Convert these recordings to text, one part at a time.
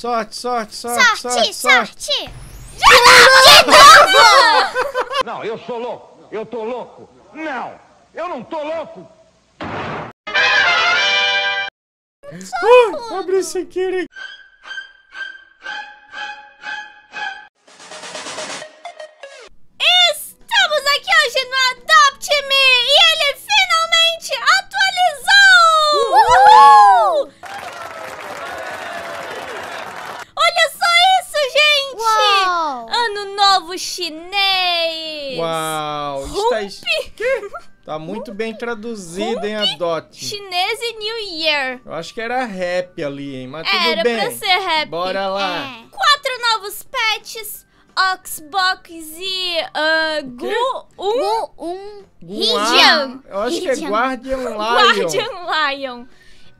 Sorte, sorte, sorte, sorte, Sorte, sorte. Não, eu sou louco. Eu tô louco. Não, eu não tô louco. Uh, abre esse aqui, bem traduzido em Adote. Chinês e New Year. Eu acho que era rap ali, hein? Mas tudo Era bem. pra ser rap. Bora lá. É. Quatro novos pets, Oxbox e uh, Gu... Um Um, um. Guan. Region. Eu acho que é. Guardian Lion. Guardian Lion.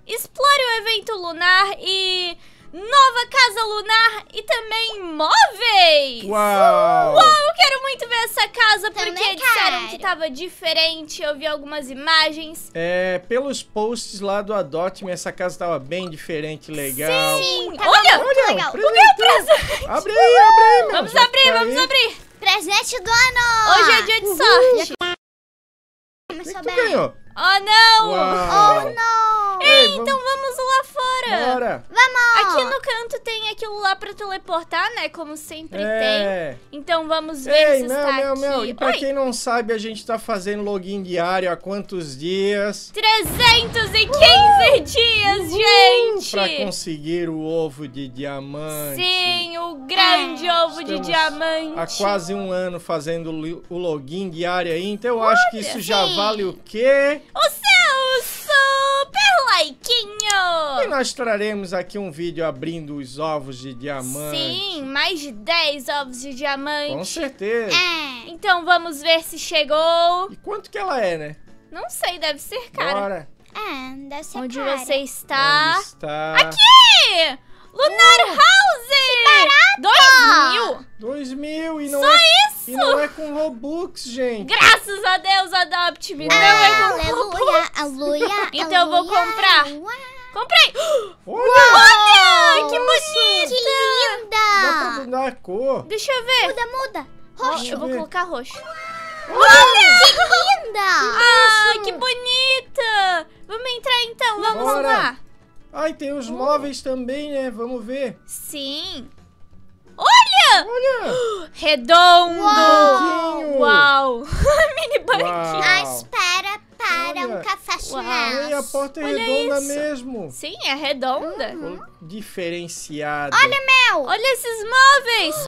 Explore o evento lunar e nova casa lunar e também móveis. Uau! Uau, eu quero muito ver essa casa porque Também disseram quero. que tava diferente. Eu vi algumas imagens. É, pelos posts lá do Adote Me, essa casa tava bem diferente, legal. Sim, tava olha, muito Olha, legal. presente. presente. Abre aí, abre aí, meu. Vamos Já abrir, tá vamos aí. abrir. Presente do ano. Hoje é dia de sorte. O que, Começou que tu ganhou? Oh, não. Uau! Oh, não. Ei, Então vamos... vamos lá fora. Bora! Vamos. Aqui no canto tem aquilo lá pra teleportar, né? Como sempre tem. É. Então vamos ver Ei, se meu, está meu, aqui. meu. E pra Oi, quem não sabe, a gente tá fazendo login diário há quantos dias? 315 dias, gente! Pra conseguir o ovo de diamante. Sim, o grande ovo de diamante. Há quase um ano fazendo o login diário aí, então eu acho que isso já sim. vale o quê? O seu super E likeinho! nós traremos aqui um vídeo abrindo os ovos de diamante. Sim, mais de 10 ovos de diamante. Com certeza. É. Então vamos ver se chegou. E quanto que ela é, né? Não sei, deve ser cara. Bora. É, deve ser Onde cara. você está? Onde está? Aqui! Lunar House! Dois mil! Dois mil e não Só é... isso? E não é com Robux, gente. Graças a Deus, Adopt-me! Não é com Aleluia, aleluia. Então eu vou comprar. Uau. Comprei! Olha! Olha! Que bonita! Que Dá pra linda. mudar a cor. Deixa eu ver. Muda, muda. Roxo. eu vou colocar roxo. Que linda. Ah, que bonita! Vamos entrar então, vamos Bora. lá. Ai, tem os móveis também, né? Vamos ver. Sim. Olha! Redondo! Banquinho. Uau! Mini banquinho. Uau. A espera para Olha. um café Uau. Ai, a chinês. porta é Olha redonda isso. mesmo. Sim, é redonda. Diferenciada. Olha, meu. Olha esses móveis.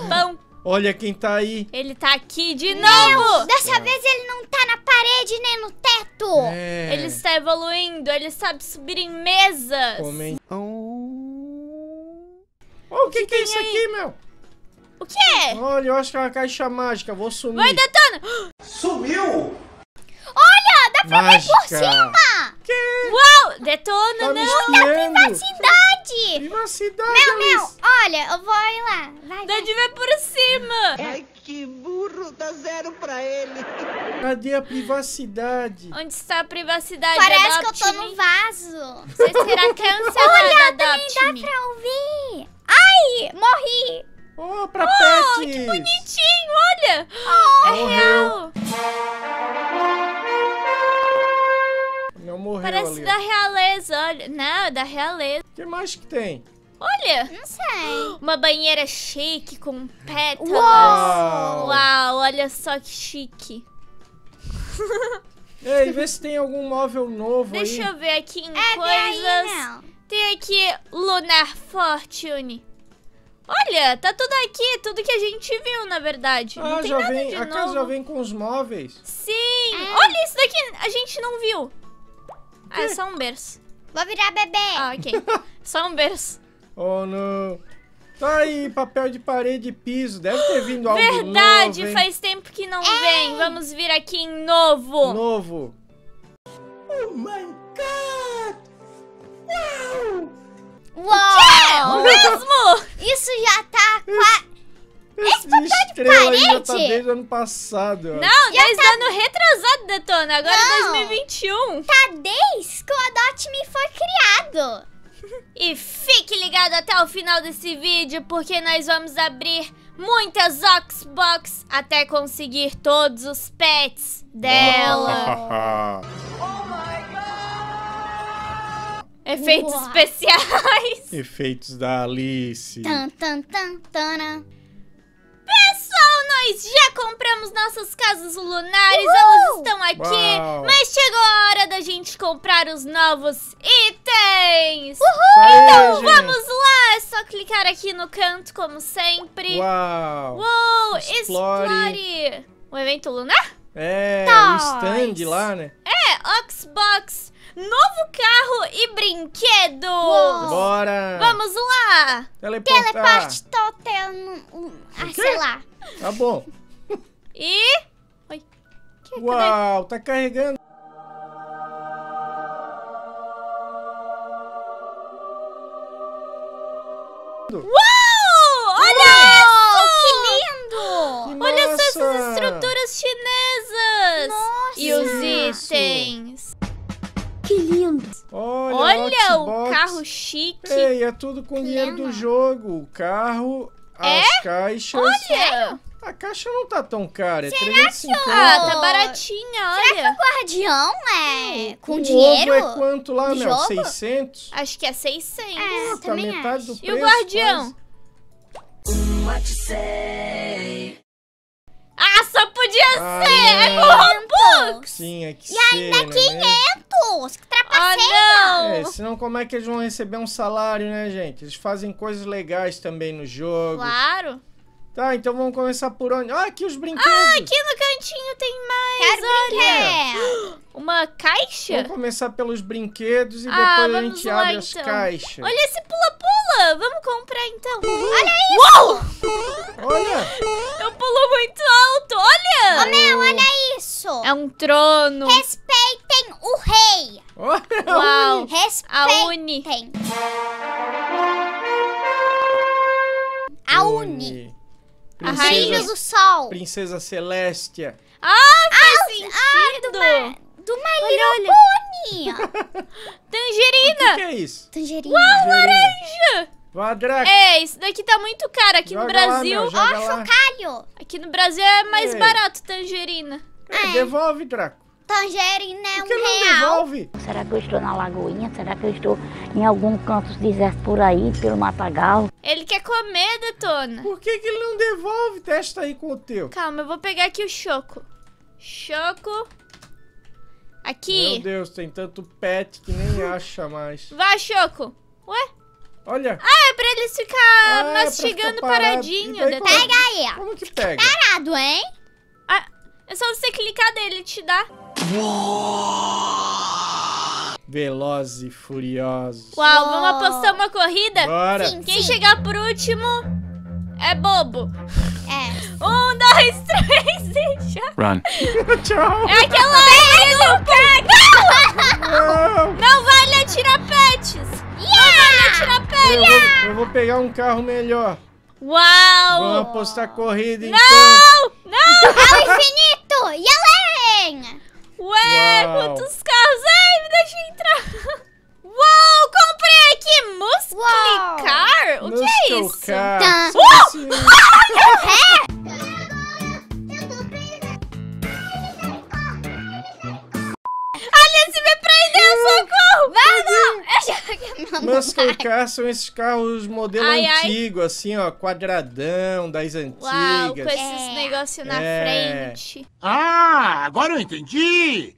Bom, Olha quem tá aí. ele tá aqui de novo. Dessa vez ele não tá na parede nem no teto. É. Ele está evoluindo, ele sabe subir em mesas. Oh, o que, que é isso aqui, meu? O quê? Olha, eu acho que é uma caixa mágica. Vou sumir. Vai, Detona! Sumiu! Olha, dá pra ver Mágica. por cima. Que? Uau! Detona, Tá não! espiando. Cidade. Privacidade, Meu, meu, Alice. olha, eu vou ir lá. Vai, Dá vai. de ver por cima! Ai, que burro, dá zero pra ele. Cadê a privacidade? Onde está a privacidade? Parece que eu tô Adopt-me. no vaso. Você será cancelada, Olha, também dá pra ouvir. Ai, morri. Oh, pra Oh, pets. que bonitinho, olha! é Morreu. real! Não morreu Parece ali. da realeza, olha. Não, é da realeza. O que mais que tem? Olha! Não sei. Uma banheira chique com pétalas. Uau. Uau, olha só que chique. Ei, vê se tem algum móvel novo Deixa aí. eu ver aqui em É, coisas. não. Tem aqui Lunar Fortune. Olha, tá tudo aqui, tudo que a gente viu, na verdade. não Ah, tem já nada vem. de A novo. casa já vem com os móveis. Sim! É. Olha isso daqui, a gente não viu. Ah, é só um berço. Vou virar bebê. Ah, ok. só um berço. Oh, não. Tá aí, papel de parede e piso. Deve ter vindo algo Verdade, novo, faz tempo que não vem. Vamos vir aqui em novo. Novo. Oh my God! Uou! É, mesmo? Isso já tá quase... Esse de estrela aí já tá parede? desde o ano passado. ó. Não, desde ano retrasado, Detona. Agora é Não. 2021. Tá desde que o Adote Me ligado? E fique ligado até o final desse vídeo, porque nós vamos abrir muitas Oxbox até conseguir todos os pets dela. Efeitos Uau. especiais. Efeitos da Alice. Tan, tan, tan, tana. Nós já compramos nossas casas lunares, Uhul! elas estão aqui, Uau. mas chegou a hora da gente comprar os novos itens. Aí, Então gente. vamos lá, é só clicar aqui no canto como sempre. Uau! Uou, Explore. explore. O evento lunar? É, Nós. o stand lá, né? É, Oxbox, novo carro e brinquedos. Uou. Bora! Vamos lá. Teleportar! Teleparte total. Ah, sei lá. Tá bom. E... Oi. Que, cadê? Uau, tá carregando. Uau! Olha Uau, isso! que lindo! Que Olha só essas estruturas chinesas! Nossa. E os itens! Olha, Olha o carro chique! Ei, é tudo com dinheiro do jogo. O carro, É? as caixas. Olha! A caixa não tá tão cara, é 350. Ah, tá baratinha, olha! Guardião é com o dinheiro? ovo é quanto lá, do Mel? jogo? 600? Acho que é 600. É, tá também metade do acho. preço. E o guardião? quase. Ah, só podia Ah, ser! É com Robux! Tinha que E ser, ainda né? 500! Que Ah, não! É, senão como é que eles vão receber um salário, né, gente? Eles fazem coisas legais também no jogo. Claro! Tá, então vamos começar por onde? Ah, aqui os brinquedos. Ah, aqui no cantinho tem mais, Quero olha! brinquedo! Uma caixa? Vamos começar pelos brinquedos e Ah, depois a gente lá, abre as então. caixas. Olha esse pula-pula! Vamos comprar então! Olha isso! Uau! Olha! Eu pulo muito alto, olha! Ô, Mel, olha isso! É um trono! Respeitem o rei! Olha! Uau! A Respeitem! Uni! A Uni! A Princesa, Brilho do sol! Princesa Celestia. Ah, faz Ah, sentido! do, ma do My Olha, Little Pony! O que, Tangerina! que é isso? Tangerina! Laranja! Vai, Draco. É, isso daqui tá muito caro. Aqui no Joga lá, Brasil. Ó, lá. chocalho! Aqui no Brasil é mais Ei. barato tangerina. É, devolve, Draco. Tangerina é um não real! devolve? Será que eu estou na Lagoinha? Será que eu estou em algum canto deserto por aí, pelo Matagal? Ele quer comer, Detona. Por que, que ele não devolve? Testa aí com o teu. Calma, eu vou pegar aqui o choco. Choco. Meu Aqui. Deus, tem tanto pet que nem acha mais. Vai, choco. Ué? Olha. Ah, é pra eles ficar Ah, é mastigando ficar parado. paradinho. E daí Pega aí, ó! Como que pega? Parado, hein? Ah, é só você clicar dele, ele te dá. Velozes e furiosos. Uau, Uau. vamos apostar uma corrida? Bora. Sim. Quem chegar por último é bobo. É. Um, dois, três e já. Run. Tchau. É aquela! Não. Não vale atirar pets! Não vale atirar Eu pets! vou, eu vou pegar um carro melhor. Uau! Vamos apostar corrida então. Não! Não! Ao infinito e além! Ué, Uau. quantos carros? Ai, me deixa entrar! Uau, comprei aqui Muscle. Car? O que é Muscle isso? Car. Tá. Só esse- socorro! Vamos! Eu já Muscle Car são esses carros modelo Ai, ai. antigo, assim, ó, quadradão das antigas. Uau, com esses É. negócios na É. frente. Ah, agora eu entendi!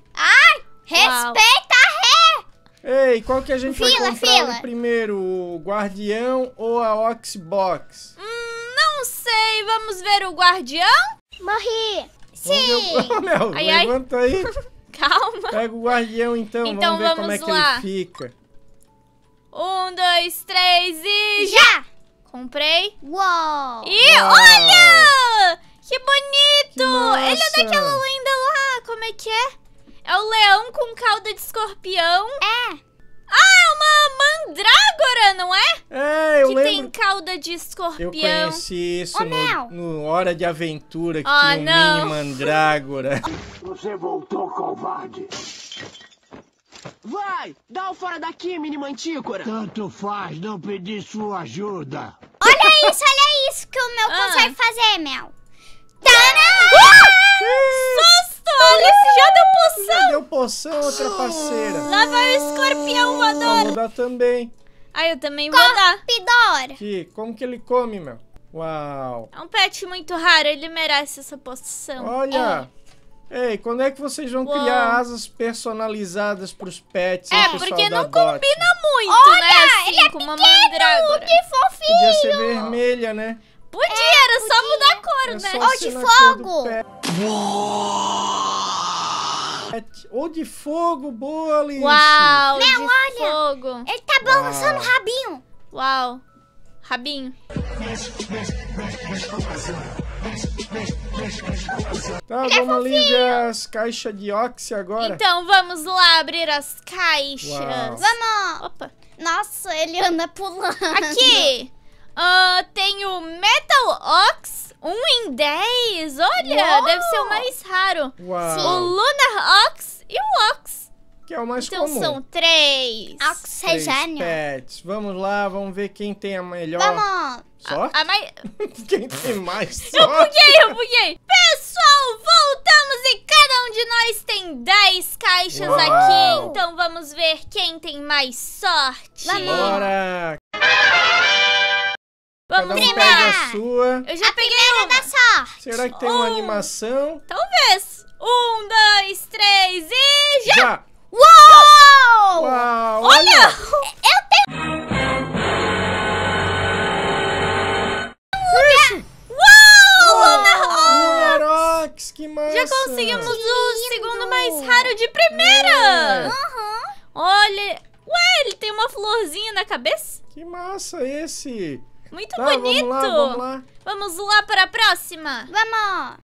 Respeita a ré! Ei, qual que a gente vai Fila, comprar fila. primeiro? O Guardião ou a Oxbox? Hum, não sei, vamos ver o guardião? Morri! Ver Sim! Mel, Ai, ai. levanta aí. Calma. Pega o Guardião então, Então vamos ver como é vamos que lá. ele fica. Um, dois, três e já! Comprei. Uou! E Uau. olha! Que bonito! Que. Ele é daquela lenda lá, como é que é? É o leão com cauda de escorpião. É! Ah, é uma mandrágora, não é? É, eu que lembro. tem cauda de Eu escorpião. conheci isso no, no Hora de Aventura, que Ah, tinha um não. mini mandrágora. Você voltou, covarde! Vai, dá o fora daqui, mini mantícora. Tanto faz não pedir sua ajuda. Olha isso, olha isso que o meu Ah. consegue fazer, Mel. Tadã! Susto! Alice já deu poção! Já deu poção, outra parceira. Lá vai o escorpião voador! Vou dar também. Ah, eu também vou dar. Pidor. Aqui, como que ele come, meu? Uau. É um pet muito raro, ele merece essa poção. Olha. Ei, quando é que vocês vão Uau. criar asas personalizadas pros pets? É, porque não Dot? combina muito, né? Assim, com uma mandrágora. Que fofinho. Podia ser vermelha, né? Podia, era só mudar a cor, É né? Ou de fogo. Ou de fogo, boa, Alice. Uau, de olha. fogo. Ele tá balançando o rabinho. Uau. Rabinho. Tá, vamos ali ver as caixas de Oxy agora. Então vamos lá abrir as caixas. Uau. Vamos. Opa. Nossa, ele anda pulando. Aqui. ah, tem o Metal Ox 1 em 10. Olha, Uau. deve ser o mais raro. Uau. O Lunar Ox e o Ox. Que é o mais Então comum. são três. Oxigênio. pets. Vamos lá, vamos ver quem tem a melhor Vamos. sorte. A mais... Quem tem mais Eu sorte? buguei, eu buguei. Pessoal, voltamos e cada um de nós tem 10 caixas Uau. aqui. Então vamos ver quem tem mais sorte. Bora! Cada Vamos um Primeira. pega a sua. Eu já peguei uma. Da sorte. Será que tem uma Um. animação? Talvez. Um, dois, três e já! Já! Uou! Uau! Olha! Uau! Lunar Ox! Lunarox, que massa! Já conseguimos o segundo mais raro de primeira! É, Olha! Ué, ele tem uma florzinha na cabeça? que massa esse! Muito Tá, bonito! vamos lá, vamos lá. Vamos lá para a próxima! Vamos.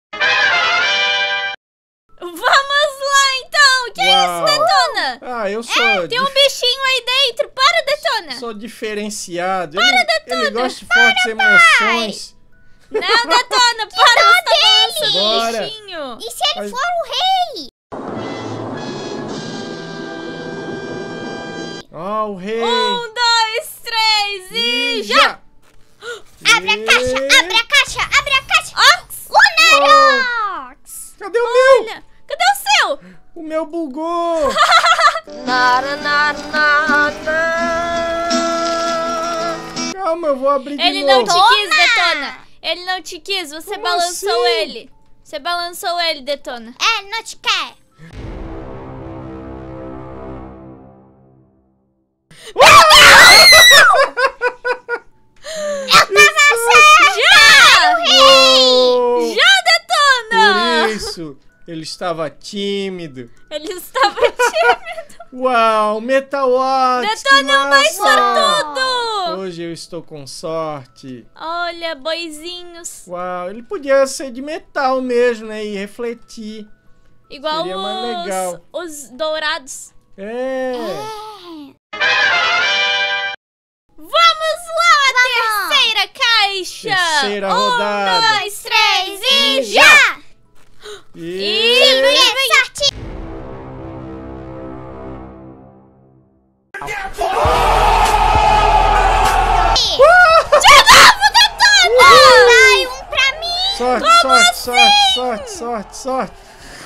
Vamos lá então! Que é Uau. isso, Detona? Ah, eu sou, Tem um bichinho aí dentro! Para, Detona! sou diferenciado. ele, ele gosta de fortes emoções. Não, Detona! Para! Tá Bora. bichinho! E se ele Mas- for o rei? Ó, o rei! Um, não te quis, Detona! Ele não te quis, você Como balançou assim? ele! Você balançou ele, Detona! É, não te quer. Já! Oh, Já, Detona! Por isso, ele estava tímido. Ele estava tímido! Uau, Metal! Detona é o mais sortudo! Hoje eu estou com sorte. Olha, boizinhos. Uau, ele podia ser de metal mesmo, né? E refletir. Igual Seria os, legal. os dourados. É. Vamos lá, terceira caixa! Terceira um, rodada. dois, três e já! já! E... E sorte. Vai um pra mim. Sorte, sorte, sorte, sorte, sorte, sorte.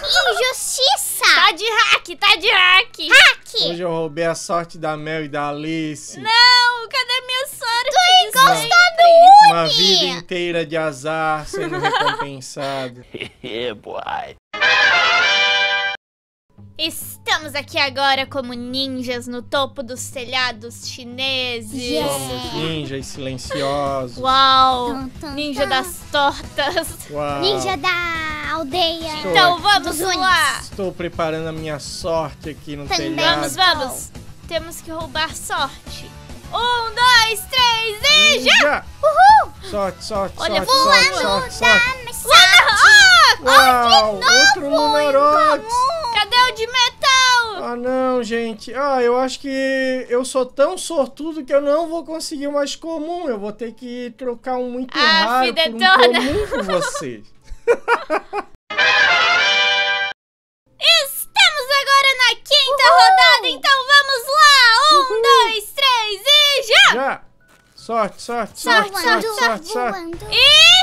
Injustiça. Tá de hack, tá de hack! Hack. Hoje eu roubei a sorte da Mel e da Alice. Não, cadê minha sorte? Tu Gostou Uma vida inteira de azar sendo recompensado. Estamos aqui agora como ninjas no topo dos telhados chineses. Yeah. Somos ninjas silenciosos. Uau! Tum, tum, Ninja tum. das tortas. Uau. Ninja da aldeia. Estou Então aqui. vamos Dos Unis. lá. Estou preparando a minha sorte aqui no Também. telhado. Vamos, vamos. Temos que roubar sorte. Um, dois, três e já! Já! Uhul. Sorte, sorte, Olha, sorte, sorte, voando sorte, sorte. Dá-me sorte. Uau! Outro Lunarox! de metal! Ah, não, gente. Ah, eu acho que eu sou tão sortudo que eu não vou conseguir o mais comum. Eu vou ter que trocar um muito ah, raro por um comum com você. Estamos agora na quinta Uhul! rodada, então vamos lá! Um, Uhul! dois, três e já! Já! Sorte, sorte, sorte, sorte, sorte, sorte. sorte, sorte. E...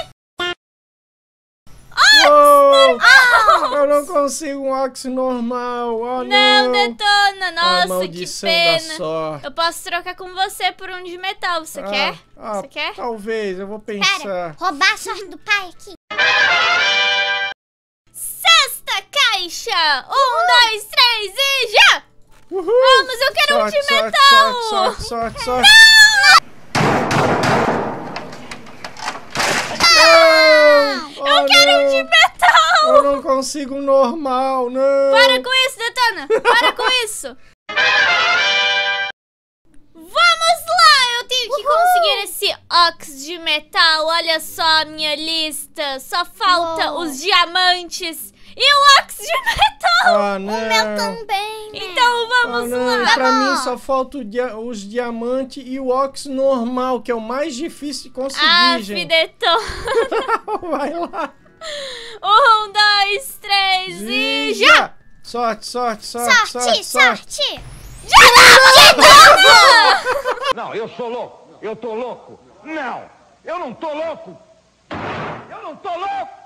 Eu não consigo um Ox normal. Oh, Não, não. detona. Nossa, que maldição da pena. sorte. Eu posso trocar com você por um de metal. Você Ah, quer? ah, Você quer? Talvez, eu vou Pera, pensar. roubar a sorte do pai aqui. Sexta caixa! Um, dois, três e já! Uhul! Vamos, eu quero um sorte, de metal! sorte, sorte, sorte, sorte. Não! Eu quero um de metal! Eu não consigo um normal, não! Para com isso, Detona! Para com isso! Vamos lá! Eu tenho que conseguir esse ox de metal. Olha só a minha lista. Só falta Uou. os diamantes e o ox de metal. Ah, não! O meu também, né? Então Ah, vamos não. lá. Pra Vamos. mim só falta dia- os diamantes e o ox normal, que é o mais difícil de conseguir, Ah, gente. Detona! Vai lá! Um, dois, três e já! Sorte, sorte, sorte, Sorte, sorte. Não, eu sou louco. Eu tô louco. Não, eu não tô louco. Eu não tô louco.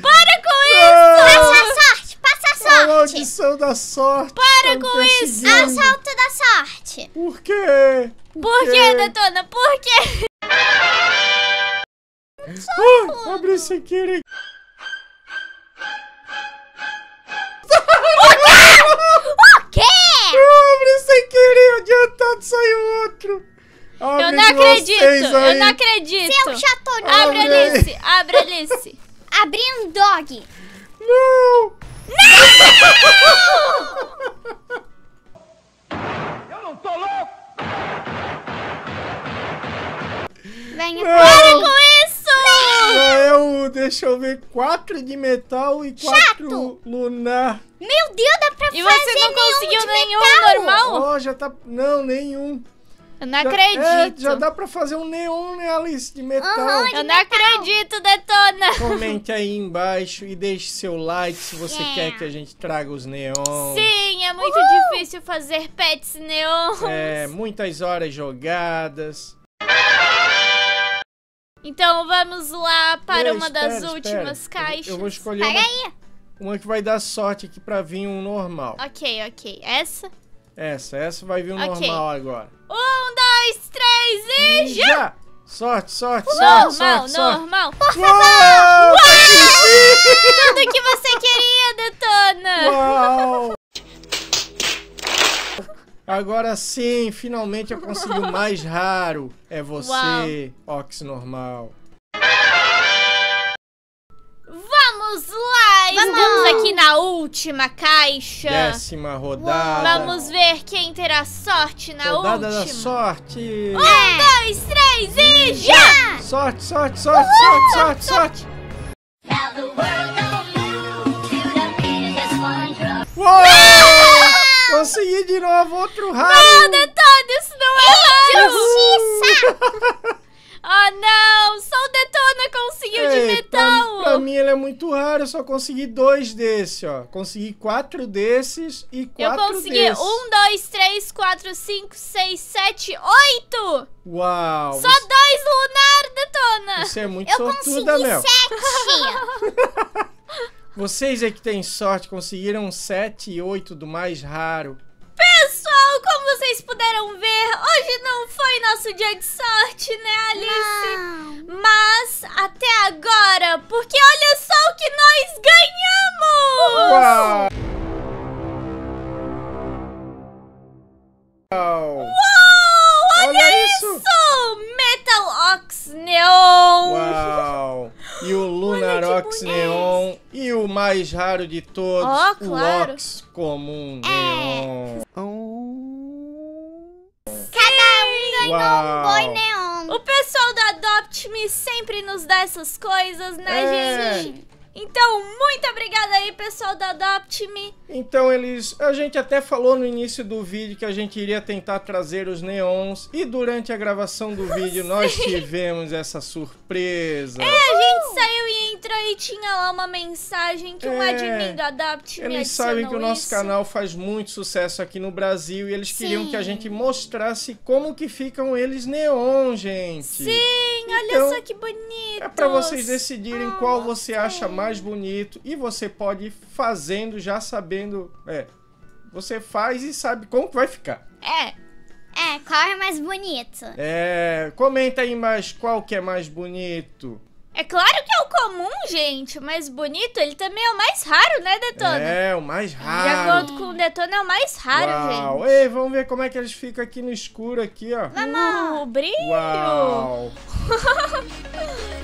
Para com isso! Passa a sorte, passa a A sorte. maldição da sorte. Para tá com isso. Assalto da sorte. Por quê? Por que, Detona? Por quê? Ai, abre sem querer. O quê? Eu abri sem querer, adiantado saiu outro. Abre Eu não acredito! Eu não acredito! Seu chato Abre Abre. Alice! Abre Alice! Abrindo dog. Não! Eu não tô louco. Venha Não! Com é deixa eu ver, quatro de metal e quatro Chato. lunar. Meu Deus, dá pra E fazer você não nenhum conseguiu de nenhum metal. normal? Ó, já tá. Não, nenhum. Eu não Já- acredito! É, já dá pra fazer um neon, né, Alice, de metal. Aham, Eu não acredito, Detona! Comente aí embaixo e deixe seu like se você Yeah. quer que a gente traga os neons. Sim, é muito difícil fazer pets neon. É, muitas horas jogadas. Então vamos lá para Ei, uma espera, das espera. últimas caixas. Eu vou escolher Pega uma, aí. uma que vai dar sorte aqui pra vir um normal. Ok, ok. Essa? Essa, essa vai vir um Ok. normal agora. Um, dois, três e já! Sorte, sorte, sorte, Normal, sorte, sorte. normal. Uau! Tudo que você queria, Detona! Uau! Agora sim, finalmente eu consegui o mais raro. É você, Ox normal. Vamos lá! Estamos aqui na última caixa. Décima rodada. Vamos ver quem terá sorte na Rodada da última. sorte. Um, dois, três e já! Sorte, sorte, sorte, sorte, sorte, sorte. Uou! Consegui de novo outro raro. Não, Detona, isso não é raro! Justiça. Oh, não! Só o Detona conseguiu de Ei, pra, metal! pra mim ele é muito raro, eu só consegui dois desses, ó. Consegui quatro desses e Eu quatro consegui desses. um, dois, três, quatro, cinco, seis, sete, oito! Uau! Só dois lunar, Detona! Você é muito Eu sortuda, consegui Mel. sete. Vocês é que têm sorte, conseguiram sete e oito do mais raro. Pessoal, como vocês puderam ver, hoje não foi nosso dia de sorte, né, Alice? Essas coisas, né, É. gente? Então, muito obrigada aí, pessoal da Adopt Me. Então eles, a gente até falou no início do vídeo que a gente iria tentar trazer os neons e durante a gravação do vídeo nós tivemos essa surpresa. A gente saiu e entrou aí tinha lá uma mensagem que um É, admin do Adopt me Eles sabem que o nosso isso. canal faz muito sucesso aqui no Brasil e eles queriam que a Sim. gente mostrasse como que ficam eles neon, gente. Sim, olha Então, só que bonito. É pra vocês decidirem Ah, qual você acha mais bonito e você pode ir fazendo já sabendo, é, você faz e sabe como que vai ficar. É, É, qual é mais bonito? É, comenta aí mais qual que é mais bonito. É claro que é o comum, gente, mas bonito ele também é o mais raro, né, Detona? É, o mais De raro. acordo com o Detona, é o mais raro, Uau. gente. Ei, vamos ver como é que eles ficam aqui no escuro aqui, ó. Uh, brilho! Uau.